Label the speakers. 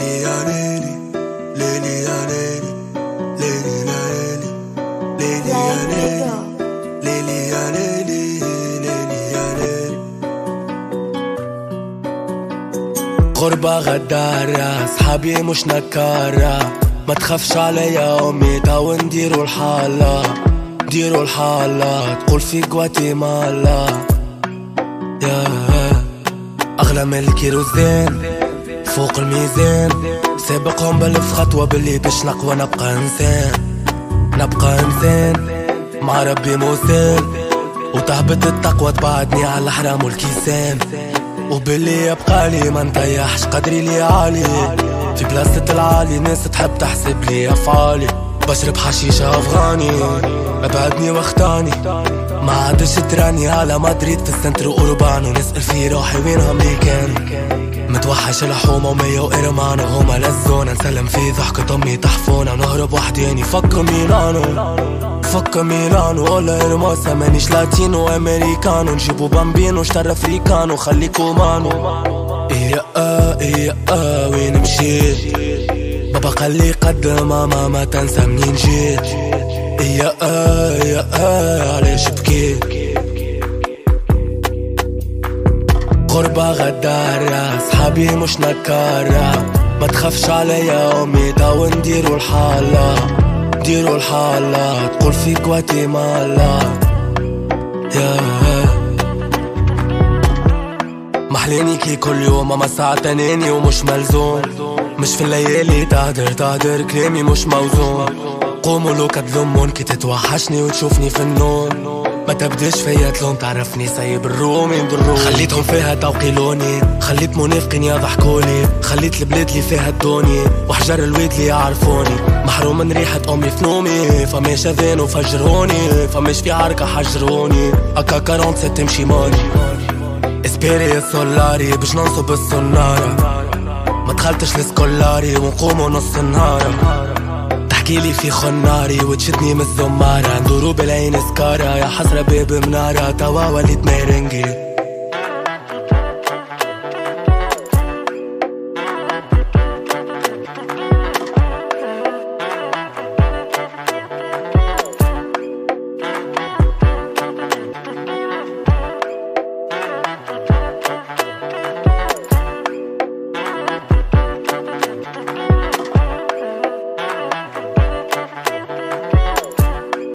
Speaker 1: ليلي يا ليلي ليلي يا ليلي ليلي يا ليلي ليلي يا ليلي ليلي يا ليلي ليلي يا ليلي غربة غدارة صحابي مش نكارة ما تخافش عليا أمي تاو نديرو الحالة. نديرو الحالة تقول في غواتيمالا. يا أغلى من الكيروزين. فوق الميزان. سابقهم بالف خطوة باللي باش نقوى نبقى إنسان. نبقى إنسان. مع ربي موسال وتهبط التقوى تبعدني على الحرام والكيسان. وباللي يبقى لي ما نطيحش قدري لي عالي. في بلاصة العالي ناس تحب تحسب لي أفعالي. بشرب حشيشة أفغاني. أبعدني واختاني. ما عادش تراني على مدريد في السنتر اوربانو نسأل في روحي وين أمريكان. متوحش الحومة ومية وإرمانو هما لزونا نسلم في ضحكة أمي تحفونا نهرب وحديني فك ميلانو فك ميلانو ولا إرماسا مانيش لاتينو أمريكانو نجيبو بامبينو اشترى افريكانو خليكو مانو إيه آه إيه آه وين مشيت بابا خلي قد ماما ما تنسى منين جيت. إيه آه إيه آه علاش بكيت. غربة غدارة صحابي مش نكارة. ما تخافش عليا أمي تاو نديرو الحالة. نديرو الحالة تقول في غواتيمالا. يا محليني كي كل يوم أما ساعة تنيني ومش ملزوم. مش في الليالي تهدر تهدر كلامي مش موزون. قوموا لو كتلومون كي تتوحشني وتشوفني في النوم. ما تبدش فيا تلوم تعرفني سايب الروم ينضروني خليتهم فيها توقيلوني خليت منافقين يضحكولي خليت البلاد اللي فيها الدوني وحجر الويد اللي يعرفوني. محروم من ريحة أمي في نومي فماش أذان وفجروني. فماش في عركة حجروني. أكا كارونت ست تمشي ماني اسبيري السولاري باش ننصب السنارة ما دخلتش لسكولاري ونقوموا نص النهار تحكي لي في خناري وتشدني من الزمارة. ندورو بالعين سكارة يا حسرة باب منارة. توا وليت ميرنجي.